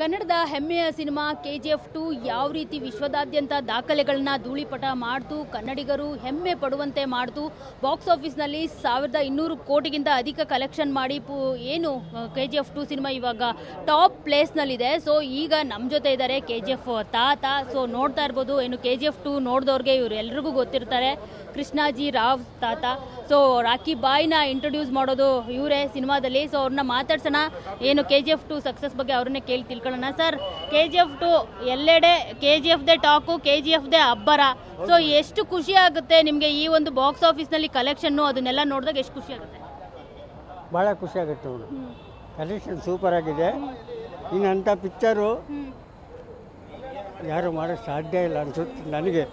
ಕನ್ನಡದ ಹೆಮ್ಮೆಯ cinema K G F two ಯಾವ ರೀತಿ ವಿಶ್ವದಾದ್ಯಂತ ದಾಖಲೆಗಳನ್ನ ಧೂಳಿಪಟ ಮಾಡ್ತು, ಕನ್ನಡಿಗರು ಹೆಮ್ಮೆ ಪಡುವಂತೆ ಮಾಡ್ತು, ಬಾಕ್ಸ್ ಆಫೀಸ್ನಲ್ಲಿ ಸಾವಿರದ ಇನ್ನೂರು ಕೋಟಿಗಿಂತ ಅಧಿಕ ಕಲೆಕ್ಷನ್ ಮಾಡಿ ಏನು K G F two cinema ಇವಾಗ ಟಾಪ್ ಪ್ಲೇಸ್ನಲ್ಲಿದೆ. ಸೊ, ಈಗ ನಮ್ಮ ಜೊತೆ ಇದ್ದಾರೆ ಕೆ ಜಿ ಎಫ್ ತಾತ. ಸೊ, ನೋಡ್ತಾ ಇರ್ಬೋದು, ಏನು ಕೆ ಜಿ ಎಫ್ ಟು ನೋಡಿದವ್ರಿಗೆ ಇವ್ರು ಎಲ್ರಿಗೂ ಗೊತ್ತಿರ್ತಾರೆ. ಕೃಷ್ಣಾಜಿ ರಾವ್ ತಾತ. ಸೊ ರಾಕಿ ಬಾಯ್ನ ಇಂಟ್ರೊಡ್ಯೂಸ್ ಮಾಡೋದು ಇವರೇ ಸಿನಿಮಾದಲ್ಲಿ. ಸೊ, ಅವ್ರನ್ನ ಮಾತಾಡ್ಸೋಣ. ಏನು K G F two success ಬಗ್ಗೆ ಅವ್ರನ್ನೇ ಕೇಳಿ ತಿಳ್ಕೊಳ್ಳೋಣ sir K G F two ಎಲ್ಲೆಡೆ ಕೆ ಜಿ ಎಫ್ದೇ ಟಾಕು ಕೆ ಜಿ ಎಫ್ದೇ ಅಬ್ಬರ. ಸೊ ಎಷ್ಟು ಖುಷಿ ಆಗುತ್ತೆ ನಿಮಗೆ ಈ ಒಂದು ಬಾಕ್ಸ್ ಆಫೀಸ್ನಲ್ಲಿ ಕಲೆಕ್ಷನ್ನು ಅದನ್ನೆಲ್ಲ ನೋಡಿದಾಗ ಎಷ್ಟು ಖುಷಿ ಆಗುತ್ತೆ? ಭಾಳ ಖುಷಿ ಆಗುತ್ತೆ ಅವರು ಕಲೆಕ್ಷನ್ ಸೂಪರ್ ಆಗಿದೆ. ಇನ್ನು ಅಂಥ ಪಿಕ್ಚರು ಯಾರು ಮಾಡೋಕ್ಕೆ ಸಾಧ್ಯ ಇಲ್ಲ ಅನ್ಸುತ್ತೆ ನನಗೆ.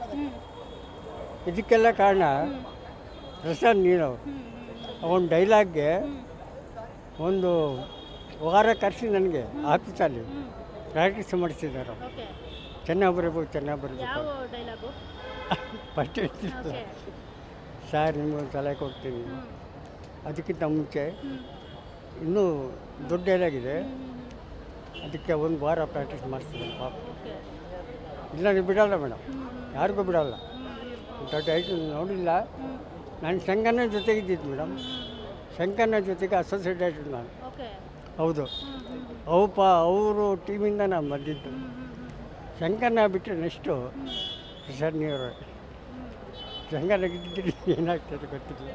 ಇದಕ್ಕೆಲ್ಲ ಕಾರಣ ಪ್ರಸಾದ್ ನೀರವ್ ಅವನ ಡೈಲಾಗ್ಗೆ ಒಂದು ವಾರ ಕರೆಸಿ ನನಗೆ ಆಫೀಸಲ್ಲಿ ಪ್ರಾಕ್ಟೀಸ್ ಮಾಡಿಸಿದ್ದಾರೆ ಚೆನ್ನಾಗಿ ಬರಬೇಕು ಚೆನ್ನಾಗಿ ಬರಬೇಕು ಫಸ್ಟ್ ಸರ್ ನಿಮ್ಗೊಂದು ಸಲಹೆ ಕೊಡ್ತೀನಿ. ಅದಕ್ಕಿಂತ ಮುಂಚೆ ಇನ್ನೂ ದೊಡ್ಡ ಏನಾಗಿದೆ ಅದಕ್ಕೆ ಒಂದು ವಾರ ಪ್ರಾಕ್ಟೀಸ್ ಮಾಡಿಸ್ತೀನಿ ಪಾಪ. ಇಲ್ಲ ನೀವು ಬಿಡಲ್ಲ ಮೇಡಮ್. ಯಾರಿಗೂ ಬಿಡಲ್ಲ. ದೊಡ್ಡ ಐಟಮ್ ನೋಡಿಲ್ಲ. ನಾನು ಸಂಘನೇ ಜೊತೆಗಿದ್ದಿದ್ದು ಮೇಡಮ್. ಶಂಕರನ ಜೊತೆಗೆ ಅಸೋಸಿಯೇಟೆಡ್ ನಾನು. ಹೌದು. ಅವಪ್ಪ ಅವರು ಟೀಮಿಂದ ನಾನು ಬಂದಿದ್ದು. ಶಂಕರ್ನ ಬಿಟ್ಟರೆ ನೆಕ್ಸ್ಟು ಪ್ರಸನ್ನಿಯವರು ನೀವರು. ಶಂಕರನಾಗಿದ್ದಿದ್ರೆ ಏನಾಗ್ತದೆ ಗೊತ್ತಿಲ್ಲ.